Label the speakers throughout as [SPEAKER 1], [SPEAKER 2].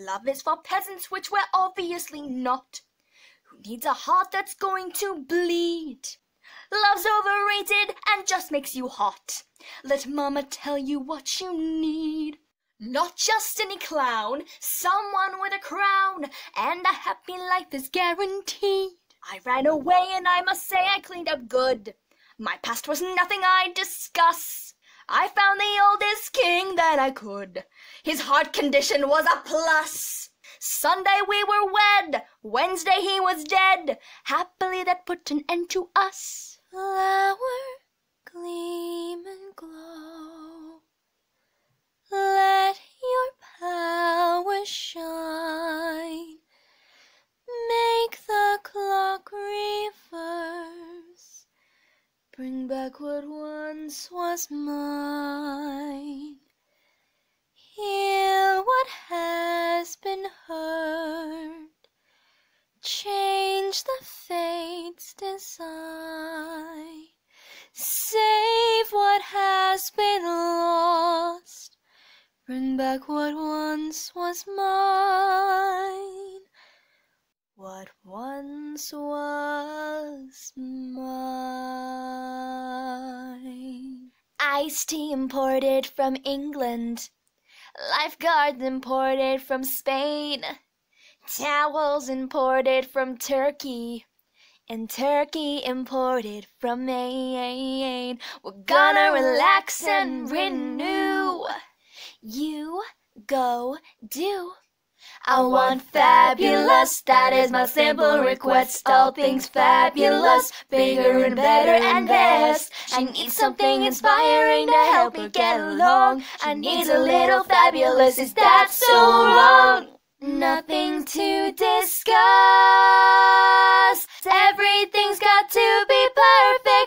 [SPEAKER 1] Love is for peasants, which we're obviously not. Who needs a heart that's going to bleed? Love's overrated and just makes you hot. Let mama tell you what you need. Not just any clown, someone with a crown, and a happy life is guaranteed. I ran away and I must say I cleaned up good. My past was nothing I'd discuss. I found the oldest king that I could. His heart condition was a plus. Sunday we were wed, Wednesday he was dead. Happily that put an end to us.
[SPEAKER 2] Flower, gleam and glow. Bring back what once was mine. Heal what has been hurt. Change the fate's design. Save what has been lost. Bring back what once was mine. What once was mine.
[SPEAKER 1] Iced tea imported from England. Lifeguards imported from Spain. Towels imported from Turkey. And turkey imported from Maine. We're gonna relax and renew. You go do. I want fabulous, that is my simple request. All things fabulous, bigger and better and best. I need something inspiring to help me get along. I need a little fabulous, is that so wrong? Nothing to discuss. Everything's got to be perfect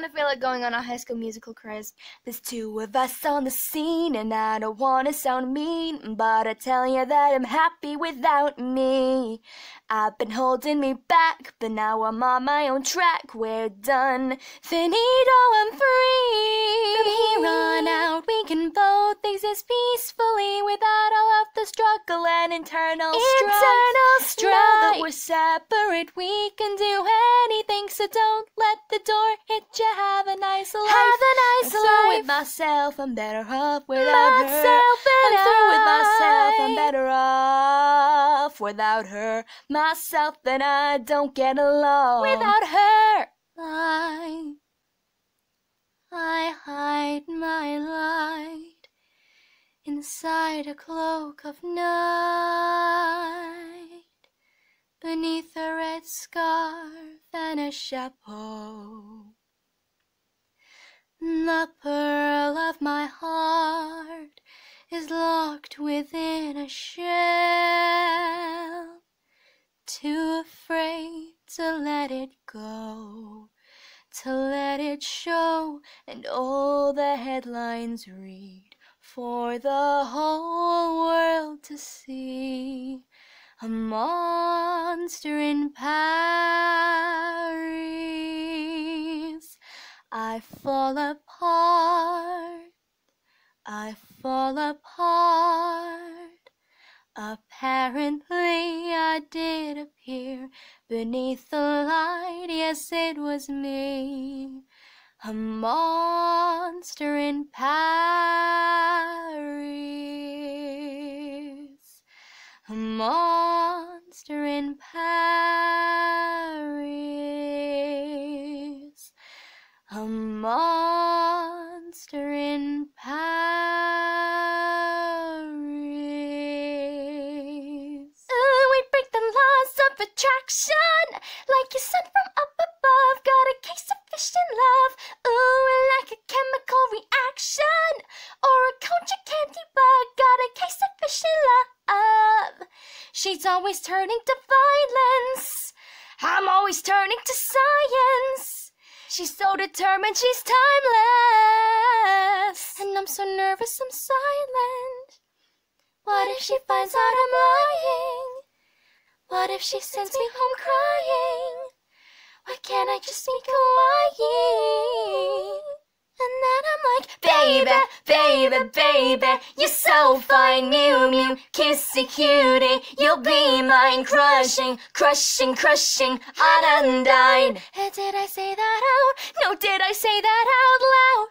[SPEAKER 1] kind of feel like going on a high school musical craze. There's two of us on the scene, and I don't want to sound mean, but I tell you that I'm happy without me. I've been holding me back, but now I'm on my own track. We're done. Finito, I'm free.
[SPEAKER 2] From here on out, we can both exist peacefully without all of the struggle and internal strife.
[SPEAKER 1] Internal
[SPEAKER 2] Now that we're separate, we can do anything, so don't let the door hit you. Nice life.
[SPEAKER 1] Have a nice
[SPEAKER 2] I'm through
[SPEAKER 1] life.
[SPEAKER 2] with myself, I'm better off without her.
[SPEAKER 1] Myself
[SPEAKER 2] I'm
[SPEAKER 1] and
[SPEAKER 2] through with myself, I'm better off without her. Myself and I don't get along
[SPEAKER 1] Without her.
[SPEAKER 2] I, I hide my light inside a cloak of night, beneath a red scarf and a chapeau. The pearl of my heart is locked within a shell, too afraid to let it go, to let it show, and all the headlines read for the whole world to see. A monster in Paris. I fall apart. I fall apart. Apparently, I did appear beneath the light. Yes, it was me. A monster in Paris. A monster in Paris.
[SPEAKER 1] Always turning to violence. I'm always turning to science. She's so determined, she's timeless.
[SPEAKER 2] And I'm so nervous, I'm silent. What if she finds out I'm lying? What if she sends me home crying? Why can't I just speak Hawaii?
[SPEAKER 1] And then I'm like, baby, baby, baby, you're so fine, mew mew, kissy cutie, you'll be mine, crushing, crushing, crushing, undyne. Uh, did I say that out? No, did I say that out loud?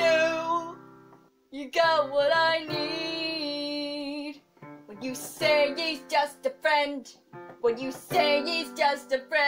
[SPEAKER 1] You, you got what I need. When you say he's just a friend, when you say he's just a friend.